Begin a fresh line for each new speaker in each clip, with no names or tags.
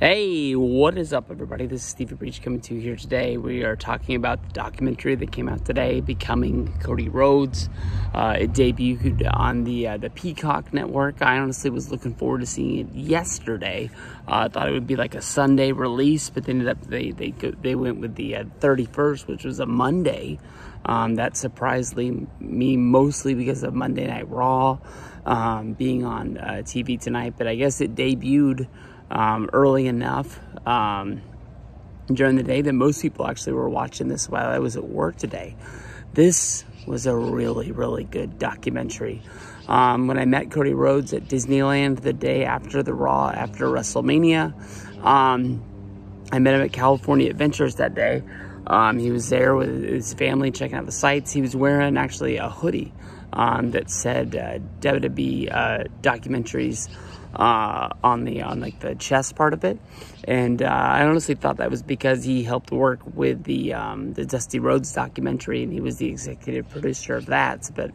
Hey, what is up, everybody? This is Stevie Breech coming to you here today. We are talking about the documentary that came out today, "Becoming Cody Rhodes." Uh, it debuted on the uh, the Peacock network. I honestly was looking forward to seeing it yesterday. Uh, I thought it would be like a Sunday release, but they ended up they they they went with the uh, thirty first, which was a Monday. Um, that surprised me mostly because of Monday Night Raw um, being on uh, TV tonight, but I guess it debuted um, early enough um, during the day that most people actually were watching this while I was at work today. This was a really, really good documentary. Um, when I met Cody Rhodes at Disneyland the day after the Raw, after WrestleMania, um, I met him at California Adventures that day. Um, he was there with his family checking out the sights. He was wearing actually a hoodie um, that said uh, WWE uh, documentaries uh, on the on like the chest part of it, and uh, I honestly thought that was because he helped work with the um, the Dusty Rhodes documentary, and he was the executive producer of that. But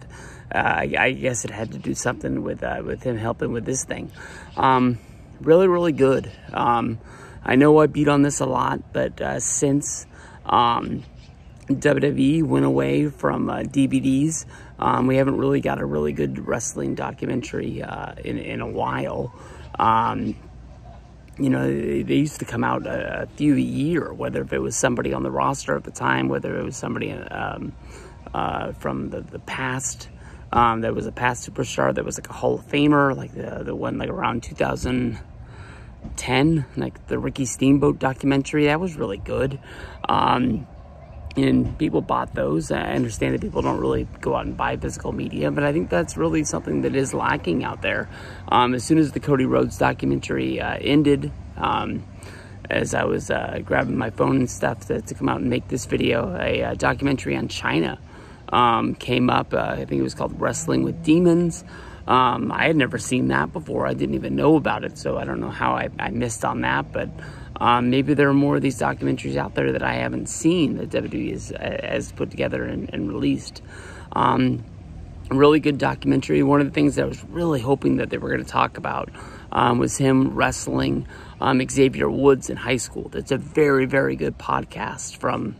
uh, I, I, guess it had to do something with uh, with him helping with this thing. Um, really, really good. Um, I know I beat on this a lot, but uh, since um, WWE went away from uh, DVDs. Um, we haven't really got a really good wrestling documentary uh, in, in a while. Um, you know, they, used to come out a, a, few a year, whether if it was somebody on the roster at the time, whether it was somebody um, uh, from the, the past. Um, there was a past superstar that was like a Hall of Famer, like the, the one like around 2010, like the Ricky Steamboat documentary. That was really good. Um, and people bought those. I understand that people don't really go out and buy physical media, but I think that's really something that is lacking out there. Um, as soon as the Cody Rhodes documentary uh, ended, um, as I was uh, grabbing my phone and stuff to, to, come out and make this video, a, uh, documentary on Chyna um, came up. Uh, I think it was called Wrestling with Demons. Um, I had never seen that before. I didn't even know about it, so I don't know how I, I missed on that, but um, maybe there are more of these documentaries out there that I haven't seen that WWE has, has put together and, and released. Um, really good documentary. One of the things that I was really hoping that they were going to talk about um, was him wrestling um, Xavier Woods in high school. That's a very, very good podcast from,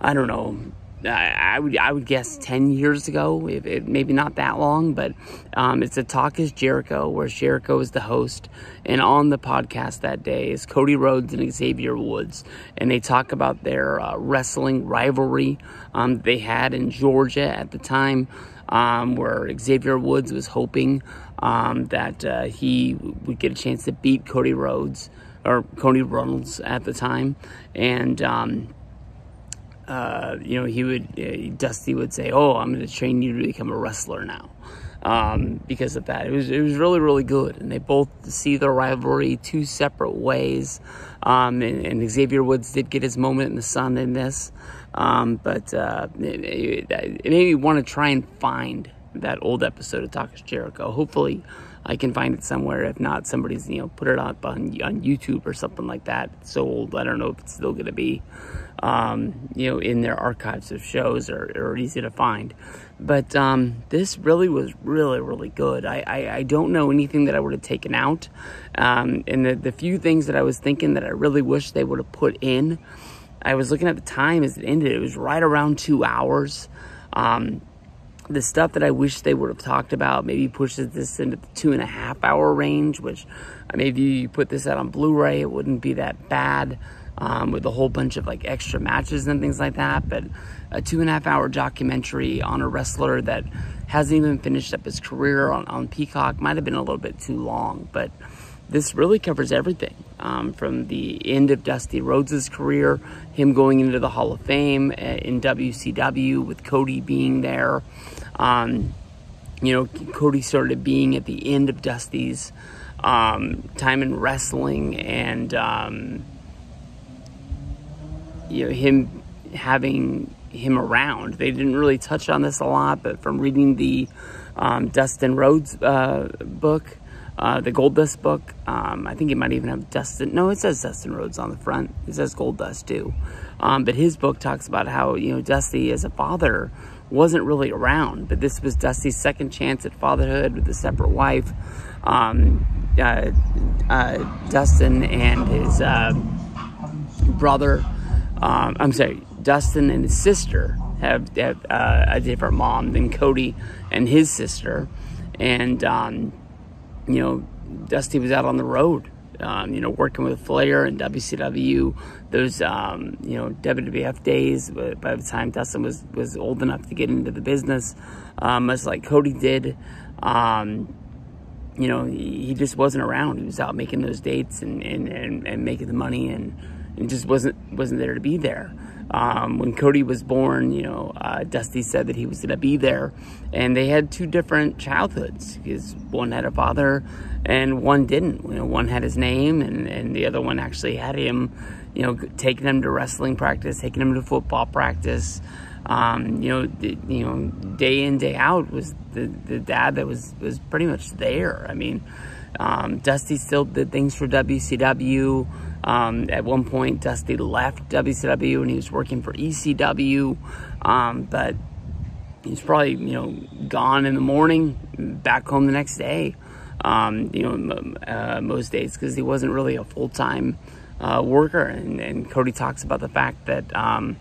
I don't know, I would I would guess ten years ago, it, maybe not that long, but um, it's a talk is Jericho, where Jericho is the host, and on the podcast that day is Cody Rhodes and Xavier Woods, and they talk about their uh, wrestling rivalry um, they had in Georgia at the time, um, where Xavier Woods was hoping um, that uh, he would get a chance to beat Cody Rhodes or Cody Runnels at the time, and um, uh, you know, he would, uh, Dusty would say, "Oh, I'm going to train you to become a wrestler now," um, because of that. It was it was really really good, and they both see their rivalry two separate ways. Um, and, and, Xavier Woods did get his moment in the sun in this, um, but uh, it, it, made me want to try and find that old episode of Talk Jericho. Hopefully, I can find it somewhere. If not, somebody's you know put it up on on YouTube or something like that. It's so old, I don't know if it's still going to be, um, you know, in their archives of shows or, or easy to find. But um, this really was really really good. I, I, I don't know anything that I would have taken out, um, and the the few things that I was thinking that I really wish they would have put in. I was looking at the time as it ended. It was right around two hours. Um, the stuff that I wish they would have talked about maybe pushes this into the two and a half hour range, which uh, maybe you put this out on Blu-ray, it wouldn't be that bad um, with a whole bunch of like extra matches and things like that. But a two and a half hour documentary on a wrestler that hasn't even finished up his career on, on Peacock might have been a little bit too long, but this really covers everything um, from the end of Dusty Rhodes' career, him going into the Hall of Fame uh, in WCW with Cody being there, um, you know, Cody started being at the end of Dusty's um, time in wrestling and, um, you know, him having him around. They didn't really touch on this a lot, but from reading the um, Dustin Rhodes uh, book, uh, the Goldust book, um, I think it might even have Dustin. No, it says Dustin Rhodes on the front. It says Goldust too. Um, but his book talks about how, you know, Dusty as a father wasn't really around, but this was Dusty's second chance at fatherhood with a separate wife. Um, uh, uh, Dustin and his uh, brother, um, I'm sorry, Dustin and his sister have, have uh, a different mom than Cody and his sister. And, um, you know, Dusty was out on the road, um, you know, working with Flair and WCW, those, um, you know, WWF days. By the time Dustin was, was old enough to get into the business, um, much like Cody did, um, you know, he, he, just wasn't around. He was out making those dates and, and, and, and making the money and, and just wasn't wasn't there to be there. Um, when Cody was born, you know, uh, Dusty said that he was going to be there, and they had two different childhoods because one had a father and one didn't. You know, one had his name, and, and the other one actually had him, you know, taking him to wrestling practice, taking him to football practice. Um, you know, you know, day in day out was the, the dad that was was pretty much there. I mean, um, Dusty still did things for WCW. Um, at one point, Dusty left WCW and he was working for ECW, um, but he's probably you know gone in the morning, back home the next day. Um, you know, uh, most days because he wasn't really a full time uh, worker. And, and, Cody talks about the fact that um,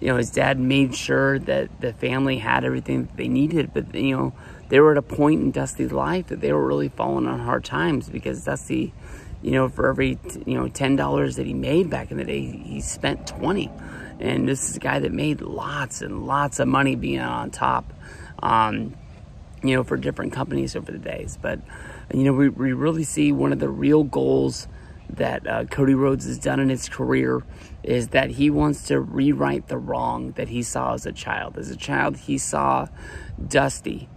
you know his dad made sure that the family had everything that they needed, but you know they were at a point in Dusty's life that they were really falling on hard times because Dusty you know, for every, you know, $10 that he made back in the day, he spent 20. And this is a guy that made lots and lots of money being on top, um, you know, for different companies over the days. But, you know, we, we really see one of the real goals that uh, Cody Rhodes has done in his career is that he wants to rewrite the wrong that he saw as a child. As a child, he saw Dusty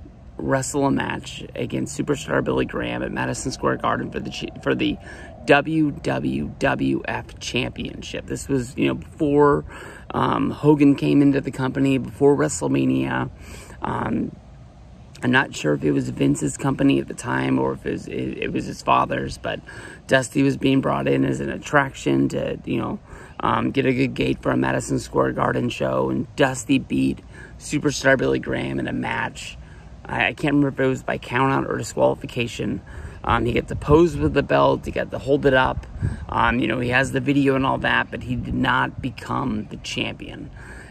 wrestle a match against superstar Billy Graham at Madison Square Garden for the for the WWWF Championship. This was you know before um, Hogan came into the company, before WrestleMania. Um, I'm not sure if it was Vince's company at the time or if it was, it, it was his father's, but Dusty was being brought in as an attraction to, you know, um, get a good gate for a Madison Square Garden show. And Dusty beat Superstar Billy Graham in a match I, can't remember if it was by count out or disqualification. Um, he got to pose with the belt. He got to hold it up. Um, you know, he has the video and all that, but he did not become the champion.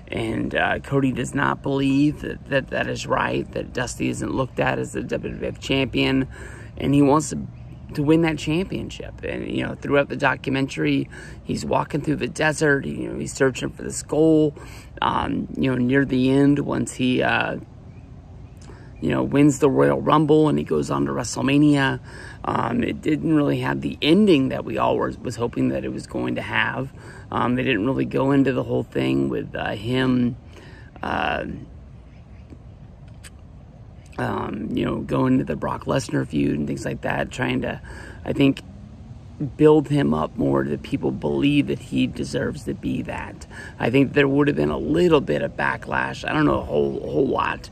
And uh, Cody does not believe that, that that is right, that Dusty isn't looked at as the WWF champion. And he wants to, to win that championship. And, you know, throughout the documentary, he's walking through the desert. You know, he's searching for this goal. Um, you know, near the end, once he... Uh, you know, wins the Royal Rumble and he goes on to WrestleMania. Um, it didn't really have the ending that we all were, was hoping that it was going to have. Um, they didn't really go into the whole thing with uh, him, uh, um, you know, going to the Brock Lesnar feud and things like that, trying to, I think, build him up more that people believe that he deserves to be that. I think there would have been a little bit of backlash. I don't know a whole, whole lot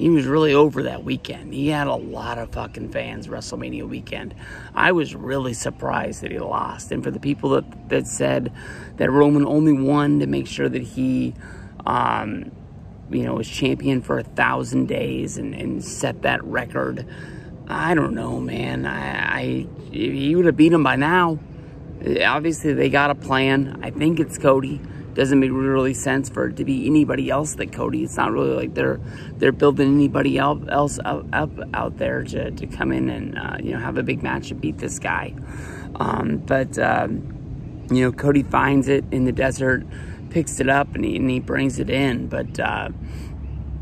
he was really over that weekend. He had a lot of fucking fans WrestleMania weekend. I was really surprised that he lost. And for the people that, that said that Roman only won to make sure that he, um, you know, was champion for a thousand days and, and set that record, I don't know, man. I, I he would have beat him by now. Obviously, they got a plan. I think it's Cody doesn't make really sense for it to be anybody else that Cody. It's not really like they're they're building anybody else up, up out there to, to come in and uh, you know have a big match and beat this guy. Um, but um, you know Cody finds it in the desert, picks it up, and he, and he brings it in. But uh,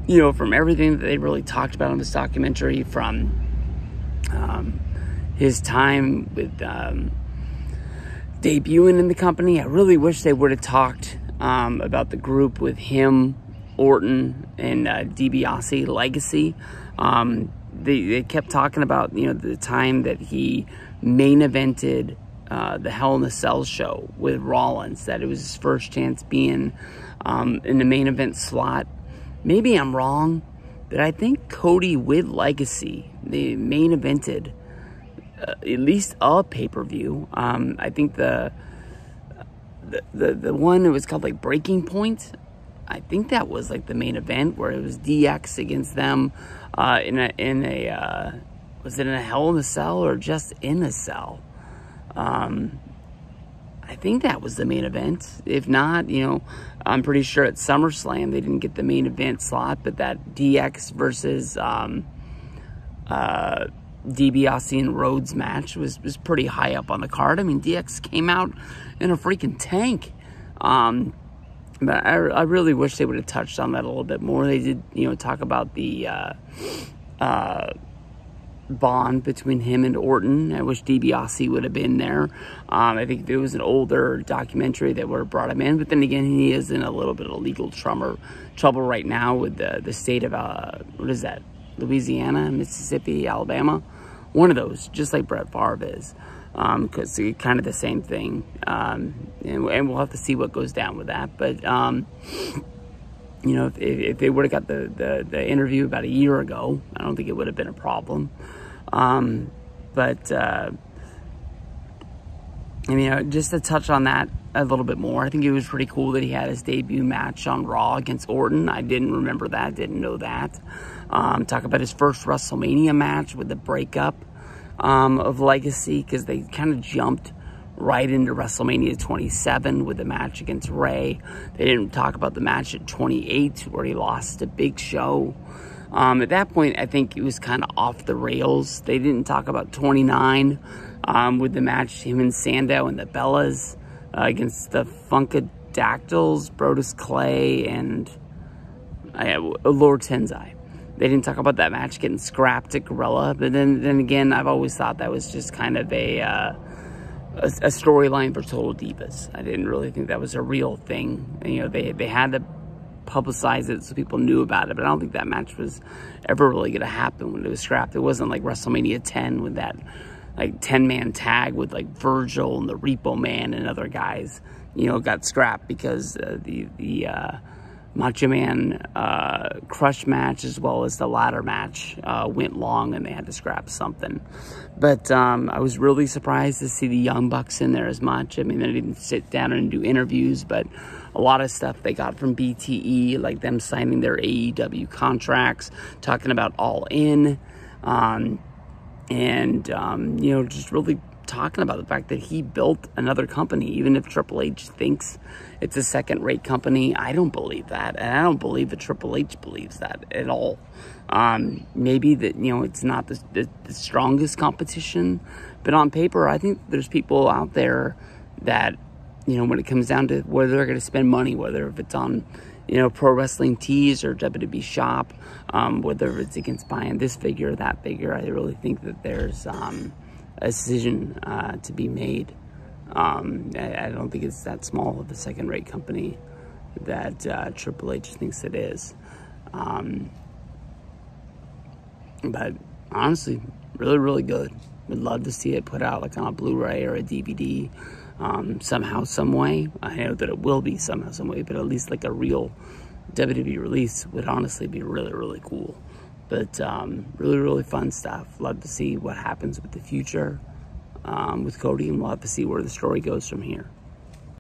you know from everything that they really talked about in this documentary, from um, his time with um, debuting in the company. I really wish they would have talked um, about the group with him, Orton, and uh, DiBiase Legacy. Um, they, they kept talking about you know the time that he main evented uh, the Hell in the Cell show with Rollins. That it was his first chance being um, in the main event slot. Maybe I'm wrong, but I think Cody with Legacy, the main evented uh, at least a pay per view. Um, I think the, the the one that was called like Breaking Point. I think that was like the main event where it was DX against them uh, in a in a uh, was it in a Hell in a Cell or just in a cell? Um, I think that was the main event. If not, you know, I'm pretty sure at SummerSlam they didn't get the main event slot, but that DX versus um, uh, DiBiase and Rhodes match was, was pretty high up on the card. I mean, DX came out in a freaking tank. Um, but I, I really wish they would have touched on that a little bit more. They did, you know, talk about the uh, uh, bond between him and Orton. I wish DiBiase would have been there. Um, I think there was an older documentary that would have brought him in, but then again, he is in a little bit of legal trouble, trouble right now with the, the state of, uh, what is that, Louisiana, Mississippi, Alabama? One of those, just like Brett Favre is. Because um, kind of the same thing. Um, and, and, we'll have to see what goes down with that. But, um, you know, if, if they would have got the, the, the, interview about a year ago, I don't think it would have been a problem. Um, but, uh, Mean, uh, just to touch on that a little bit more, I think it was pretty cool that he had his debut match on Raw against Orton. I didn't remember that, didn't know that. Um, talk about his first WrestleMania match with the breakup um, of Legacy because they kind of jumped right into WrestleMania 27 with the match against Rey. They didn't talk about the match at 28 where he lost a Big Show. Um, at that point, I think it was kind of off the rails. They didn't talk about 29 um, with the match, him and Sandow and the Bellas uh, against the Funkadactyls, Brodus Clay, and uh, Lord Tensai. They didn't talk about that match getting scrapped at Gorilla, but then, then again, I've always thought that was just kind of a uh, a, a storyline for Total Divas. I didn't really think that was a real thing. And, you know, they they had to publicize it so people knew about it. But I don't think that match was ever really going to happen when it was scrapped. It wasn't like WrestleMania 10 with that like 10 man tag with like Virgil and the Repo Man and other guys, you know, got scrapped because uh, the, the, uh, Macho Man uh, crush match as well as the ladder match uh, went long and they had to scrap something. But um, I was really surprised to see the Young Bucks in there as much. I mean, they didn't sit down and do interviews, but a lot of stuff they got from BTE, like them signing their AEW contracts, talking about All In, um, and, um, you know, just really talking about the fact that he built another company, even if Triple H thinks it's a second rate company. I don't believe that. And I don't believe that Triple H believes that at all. Um, maybe that, you know, it's not the, the, the, strongest competition, but on paper, I think there's people out there that, you know, when it comes down to whether they're going to spend money, whether if it's on, you know, pro wrestling tees or WWE shop, um, whether it's against buying this figure or that figure, I really think that there's, um, a decision uh, to be made. Um, I, I, don't think it's that small of a second-rate company that uh, Triple H thinks it is. Um, but honestly, really, really good. Would love to see it put out like on a Blu-ray or a DVD um, somehow, some way. I know that it will be somehow, some way, but at least like a real WWE release would honestly be really, really cool. But um, really, really fun stuff. Love to see what happens with the future um, with Cody, and we'll to see where the story goes from here.